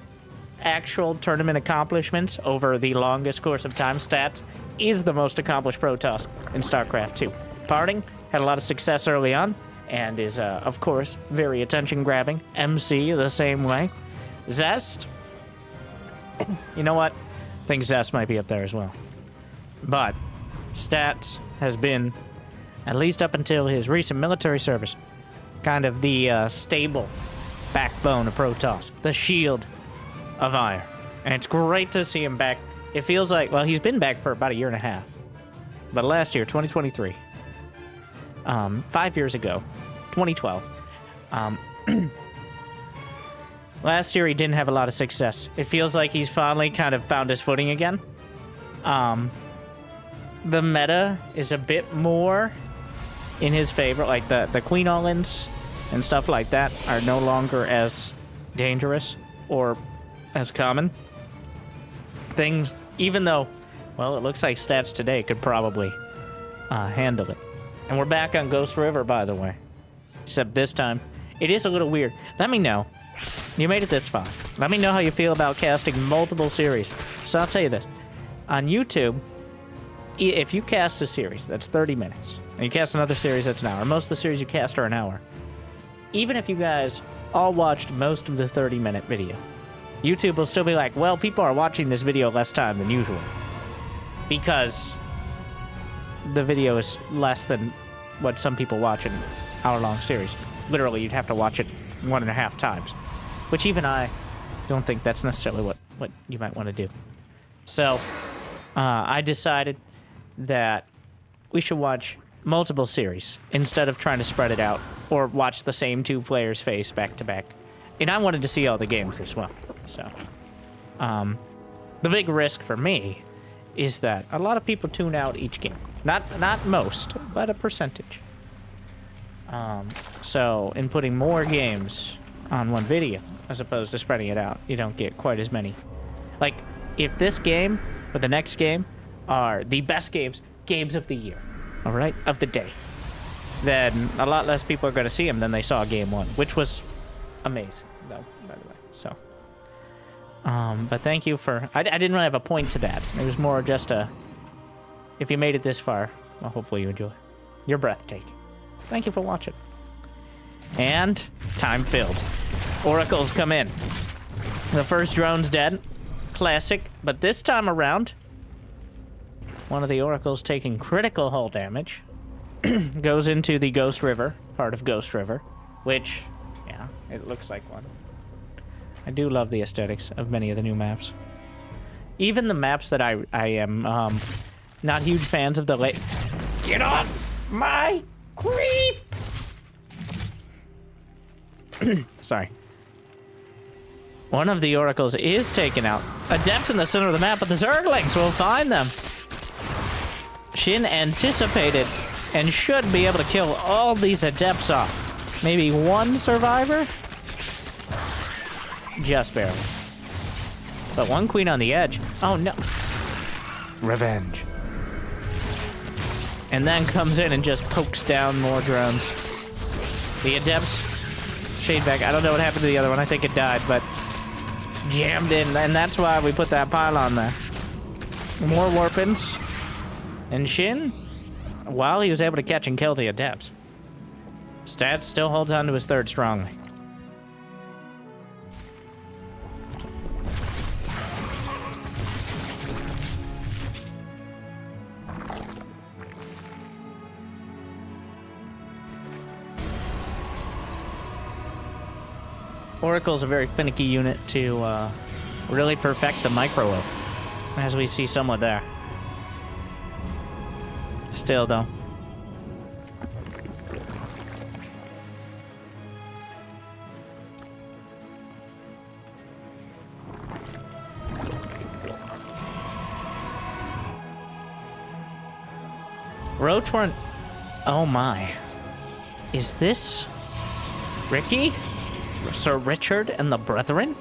actual tournament accomplishments over the longest course of time, stats is the most accomplished Protoss in StarCraft 2. Parting had a lot of success early on, and is, uh, of course, very attention grabbing. MC the same way. Zest, you know what? I think Zest might be up there as well. But Stats has been, at least up until his recent military service, kind of the uh, stable backbone of Protoss, the shield of Iron. And it's great to see him back. It feels like, well, he's been back for about a year and a half. But last year, 2023, um, five years ago, 2012, um, [clears throat] last year he didn't have a lot of success. It feels like he's finally kind of found his footing again. Um, the meta is a bit more in his favor. Like the, the Queen Allins and stuff like that are no longer as dangerous or as common. Things, even though, well, it looks like stats today could probably uh, handle it. And we're back on Ghost River, by the way. Except this time, it is a little weird. Let me know. You made it this far. Let me know how you feel about casting multiple series. So I'll tell you this. On YouTube, if you cast a series that's 30 minutes, and you cast another series that's an hour, most of the series you cast are an hour. Even if you guys all watched most of the 30 minute video, YouTube will still be like, well, people are watching this video less time than usual. Because the video is less than what some people watch in hour long series. Literally, you'd have to watch it one and a half times. Which even I don't think that's necessarily what, what you might want to do. So, uh, I decided that we should watch multiple series instead of trying to spread it out or watch the same two players face back to back. And I wanted to see all the games as well. So, um, the big risk for me is that a lot of people tune out each game. Not not most, but a percentage. Um, so in putting more games on one video as opposed to spreading it out, you don't get quite as many. Like if this game or the next game are the best games, games of the year, all right, of the day, then a lot less people are going to see them than they saw game one, which was amazing, though, by the way. So, um, but thank you for. I, I didn't really have a point to that. It was more just a. If you made it this far, well, hopefully you enjoy. You're breathtaking. Thank you for watching. And time filled. Oracles come in. The first drone's dead. Classic. But this time around, one of the oracles taking critical hull damage [clears throat] goes into the Ghost River, part of Ghost River, which, yeah, it looks like one. I do love the aesthetics of many of the new maps. Even the maps that I I am um, not huge fans of the late. Get off my creep! [clears throat] Sorry. One of the oracles is taken out. Adepts in the center of the map, but the Zerglings will find them. Shin anticipated and should be able to kill all these adepts off. Maybe one survivor? Just barely. But one queen on the edge. Oh no. Revenge. And then comes in and just pokes down more drones. The adepts. Shade back. I don't know what happened to the other one. I think it died, but jammed in. And that's why we put that pile on there. More warpins. And Shin, while he was able to catch and kill the adepts, Stats still holds on to his third strongly. Oracle's a very finicky unit to uh, really perfect the micro of, as we see somewhat there. Still, though. Roach weren't... Oh my. Is this... Ricky? Sir Richard and the Brethren?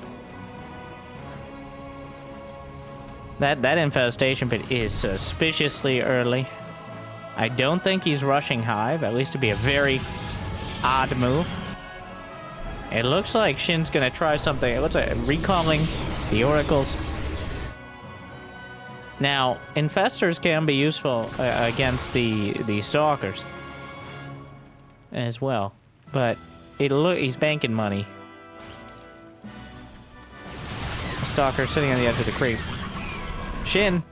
That, that infestation pit is suspiciously early. I don't think he's rushing Hive, at least to be a very odd move. It looks like Shin's gonna try something. It looks like recalling the Oracles. Now, infestors can be useful uh, against the the stalkers as well, but look he's banking money. Stalker sitting on the edge of the creep. Shin,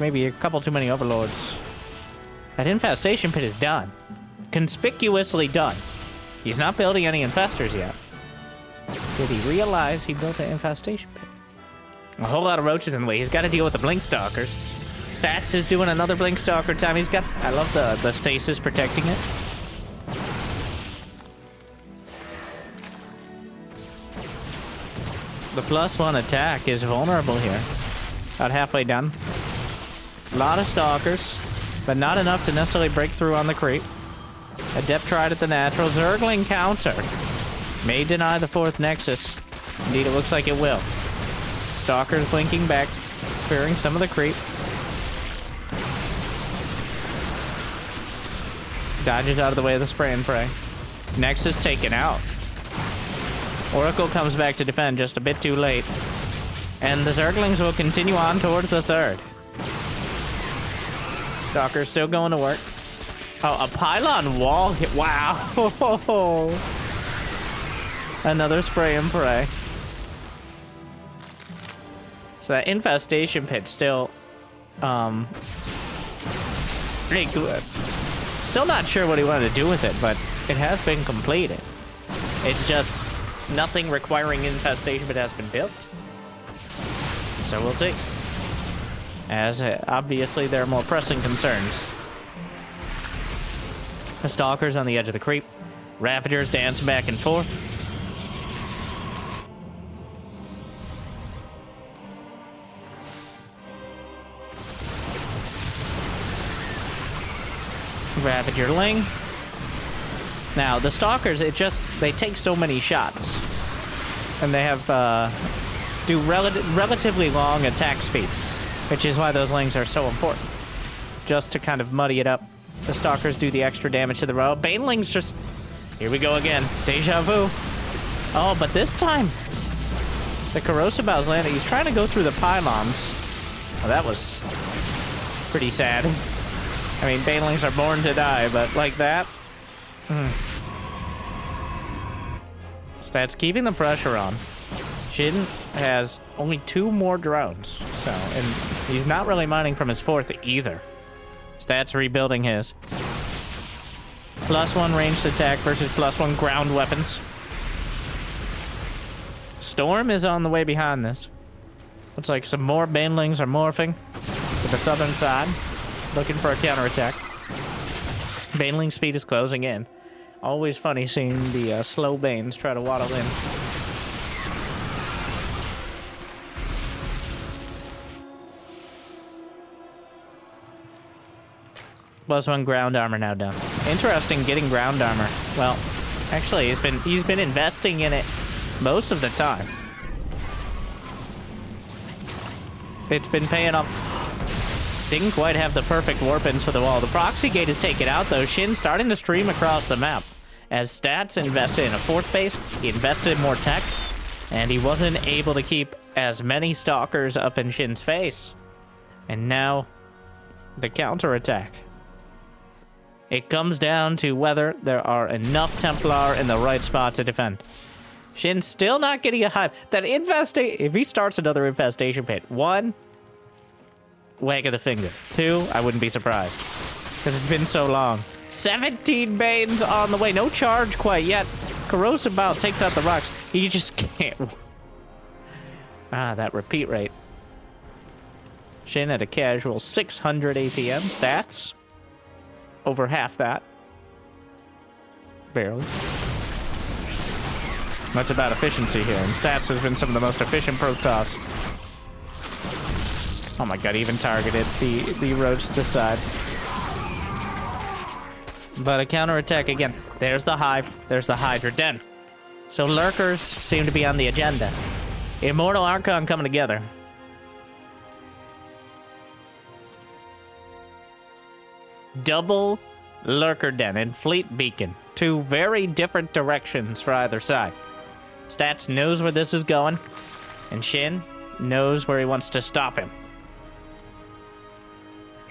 maybe a couple too many overlords. That infestation pit is done. Conspicuously done. He's not building any infestors yet. Did he realize he built an infestation pit? A whole lot of roaches in the way. He's got to deal with the blink stalkers. Stats is doing another blink stalker time. He's got. I love the the stasis protecting it. The plus one attack is vulnerable here. About halfway done. A lot of stalkers but not enough to necessarily break through on the creep. Adept tried at the natural. Zergling counter. May deny the fourth Nexus. Indeed, it looks like it will. Stalker's blinking back, clearing some of the creep. Dodges out of the way of the spray and pray. Nexus taken out. Oracle comes back to defend just a bit too late. And the Zerglings will continue on towards the third. Stalker still going to work. Oh, a pylon wall hit. Wow. [laughs] Another spray and pray. So that infestation pit still, um, pretty good. Still not sure what he wanted to do with it, but it has been completed. It's just nothing requiring infestation but has been built. So we'll see as uh, obviously there are more pressing concerns. The Stalker's on the edge of the creep. Ravagers dance back and forth. Ravager Ling. Now, the Stalkers, it just, they take so many shots. And they have, uh, do rel relatively long attack speed. Which is why those lings are so important. Just to kind of muddy it up. The stalkers do the extra damage to the row. Banelings just... Here we go again. Deja vu. Oh, but this time... The corrosive bow's landing. He's trying to go through the pylons. Oh, that was... Pretty sad. I mean, banelings are born to die, but like that... Hmm. Stats keeping the pressure on. Shin has only two more drones, so, and he's not really mining from his fourth either. Stats rebuilding his. Plus one ranged attack versus plus one ground weapons. Storm is on the way behind this. Looks like some more banelings are morphing to the southern side, looking for a counterattack. Baneling speed is closing in. Always funny seeing the uh, slow Banes try to waddle in. Plus one ground armor now done. Interesting getting ground armor. Well, actually, he's been he's been investing in it most of the time. It's been paying off. Didn't quite have the perfect warpins for the wall. The proxy gate is taken out, though. Shin starting to stream across the map. As Stats invested in a fourth base, he invested in more tech, and he wasn't able to keep as many stalkers up in Shin's face. And now, the counterattack. It comes down to whether there are enough Templar in the right spot to defend. Shin's still not getting a hive. That infestation, if he starts another infestation pit, one, wag of the finger. Two, I wouldn't be surprised. Because it's been so long. 17 Banes on the way. No charge quite yet. Corrosive Bile takes out the rocks. He just [laughs] can't. Ah, that repeat rate. Shin at a casual 600 APM stats. Over half that. Barely. That's about efficiency here, and stats has been some of the most efficient Protoss. Oh my god, even targeted the, the roads to the side. But a counterattack again. There's the Hive, there's the Hydra Den. So Lurkers seem to be on the agenda. Immortal Archon coming together. Double Lurker Den and Fleet Beacon. Two very different directions for either side. Stats knows where this is going, and Shin knows where he wants to stop him.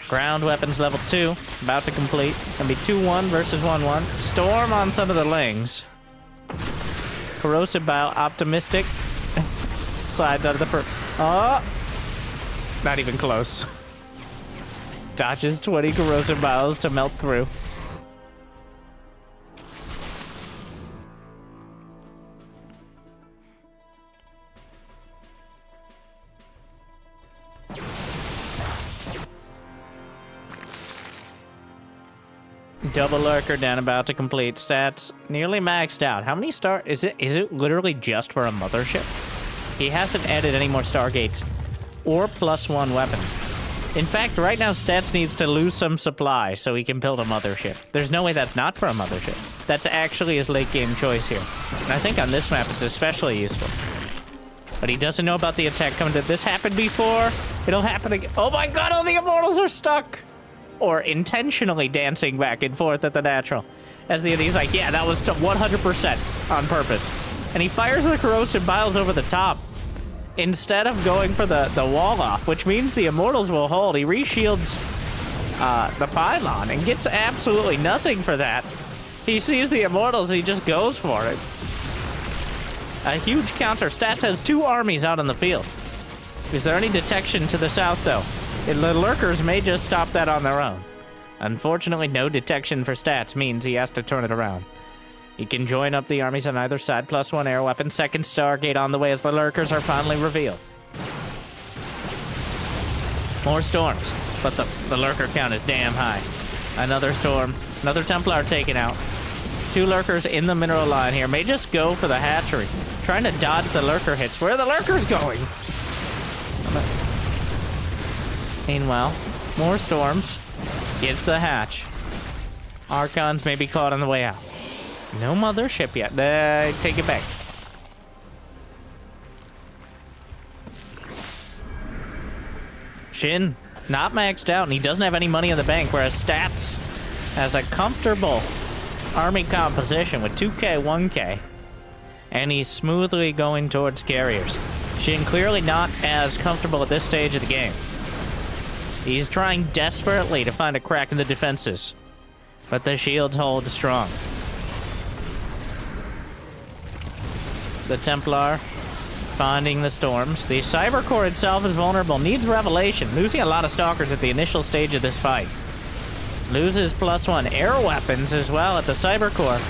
Ground weapons level 2, about to complete. Gonna be 2-1 versus 1-1. Storm on some of the lings. Corrosive Bile, optimistic. [laughs] Slides out of the per- Oh! Not even close. [laughs] Dodges 20 corrosive biles to melt through. Double lurker den about to complete stats nearly maxed out. How many star is it? Is it literally just for a mothership? He hasn't added any more stargates or plus one weapon. In fact, right now stats needs to lose some supply so he can build a mothership. There's no way that's not for a mothership. That's actually his late game choice here. And I think on this map it's especially useful. But he doesn't know about the attack coming to this happened before. It'll happen again. Oh my god, all the immortals are stuck or intentionally dancing back and forth at the natural. As the he's like, yeah, that was 100% on purpose. And he fires the corrosive biles over the top. Instead of going for the, the wall off, which means the immortals will hold, he reshields uh, the pylon and gets absolutely nothing for that. He sees the immortals, he just goes for it. A huge counter. Stats has two armies out on the field. Is there any detection to the south, though? The lurkers may just stop that on their own. Unfortunately, no detection for stats means he has to turn it around. He can join up the armies on either side, plus one air weapon. Second Stargate on the way as the lurkers are finally revealed. More storms, but the, the lurker count is damn high. Another storm, another Templar taken out. Two lurkers in the mineral line here. May just go for the hatchery. Trying to dodge the lurker hits. Where are the lurkers going? Meanwhile, more storms. Gets the hatch. Archons may be caught on the way out. No mothership yet. Uh, take it back. Shin, not maxed out, and he doesn't have any money in the bank, whereas Stats has a comfortable army composition with 2k, 1k. And he's smoothly going towards carriers. Shin clearly not as comfortable at this stage of the game. He's trying desperately to find a crack in the defenses, but the shields hold strong. The Templar finding the storms. The Cyber Core itself is vulnerable, needs revelation, losing a lot of stalkers at the initial stage of this fight. Loses plus one air weapons as well at the Cyber Core.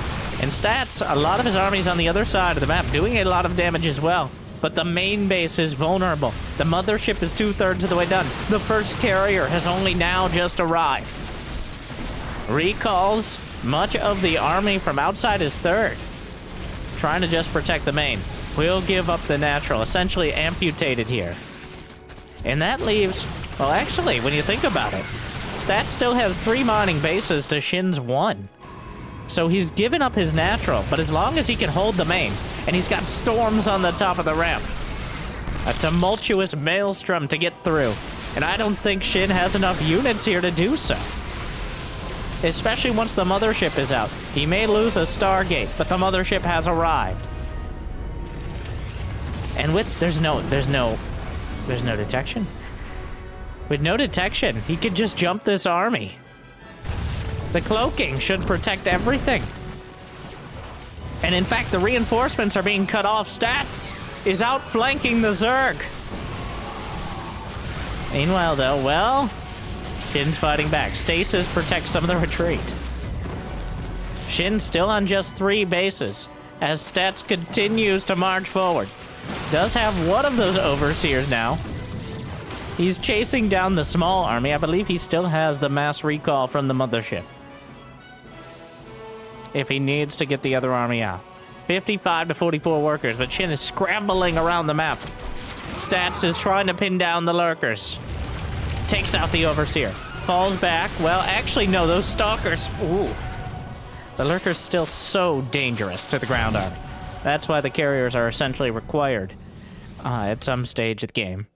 And stats, a lot of his armies on the other side of the map doing a lot of damage as well but the main base is vulnerable. The mothership is two-thirds of the way done. The first carrier has only now just arrived. Recalls much of the army from outside his third. Trying to just protect the main. We'll give up the natural, essentially amputated here. And that leaves, well actually, when you think about it, Stat still has three mining bases to Shin's one. So he's given up his natural, but as long as he can hold the main, and he's got storms on the top of the ramp. A tumultuous maelstrom to get through, and I don't think Shin has enough units here to do so. Especially once the mothership is out. He may lose a Stargate, but the mothership has arrived. And with, there's no, there's no, there's no detection. With no detection, he could just jump this army. The cloaking should protect everything. And in fact, the reinforcements are being cut off. Stats is outflanking the Zerg. Meanwhile, though, well, Shin's fighting back. Stasis protects some of the retreat. Shin still on just three bases. as Stats continues to march forward. Does have one of those overseers now. He's chasing down the small army. I believe he still has the mass recall from the mothership. If he needs to get the other army out. 55 to 44 workers, but Shin is scrambling around the map. Stats is trying to pin down the lurkers. Takes out the overseer. Falls back. Well, actually, no, those stalkers. Ooh. The lurker's still so dangerous to the ground army. That's why the carriers are essentially required uh, at some stage of the game.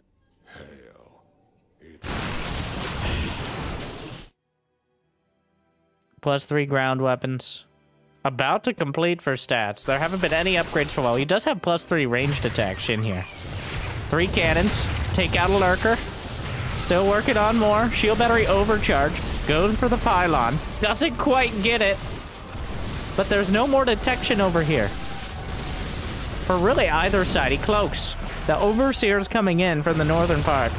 Plus three ground weapons. About to complete for stats. There haven't been any upgrades for a while. He does have plus three ranged attacks in here. Three cannons. Take out a lurker. Still working on more. Shield battery overcharge. Goes for the pylon. Doesn't quite get it. But there's no more detection over here. For really either side. He cloaks. The Overseer's coming in from the northern part.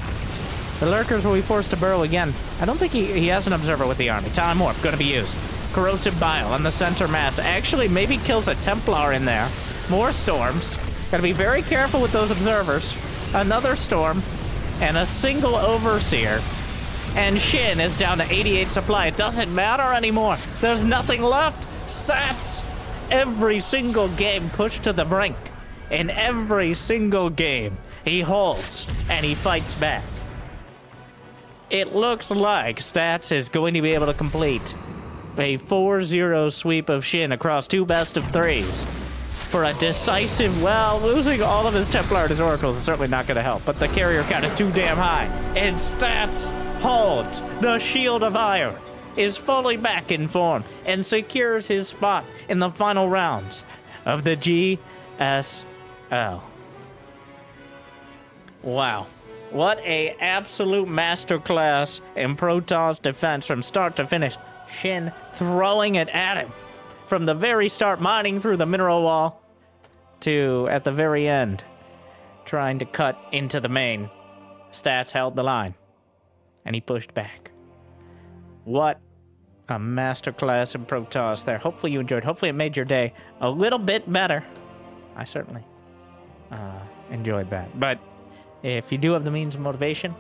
The Lurkers will be forced to burrow again. I don't think he, he has an observer with the army. Time warp, gonna be used. Corrosive Bile on the center mass. Actually, maybe kills a Templar in there. More storms. Gotta be very careful with those observers. Another storm. And a single Overseer. And Shin is down to 88 supply. It doesn't matter anymore. There's nothing left. Stats. Every single game pushed to the brink. In every single game, he holds and he fights back. It looks like Stats is going to be able to complete a 4-0 sweep of Shin across two best of threes for a decisive, well, losing all of his Templar and his Oracles is certainly not going to help, but the carrier count is too damn high. And Stats holds the Shield of Aiur, is fully back in form, and secures his spot in the final rounds of the GSL. Wow. What a absolute masterclass in Protoss defense from start to finish. Shin throwing it at him from the very start, mining through the mineral wall, to at the very end, trying to cut into the main. Stats held the line, and he pushed back. What a masterclass in Protoss there. Hopefully you enjoyed. Hopefully it made your day a little bit better. I certainly uh, enjoyed that. But if you do have the means of motivation,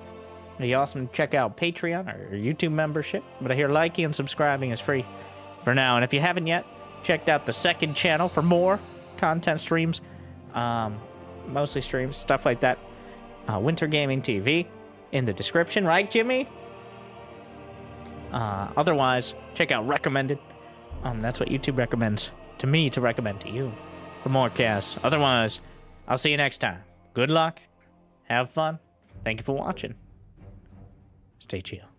be awesome to check out Patreon or YouTube membership. But I hear liking and subscribing is free for now. And if you haven't yet, checked out the second channel for more content streams, um, mostly streams, stuff like that. Uh, Winter Gaming TV in the description, right, Jimmy? Uh, otherwise, check out Recommended. Um, that's what YouTube recommends to me to recommend to you for more casts. Otherwise, I'll see you next time. Good luck. Have fun. Thank you for watching. Stay chill.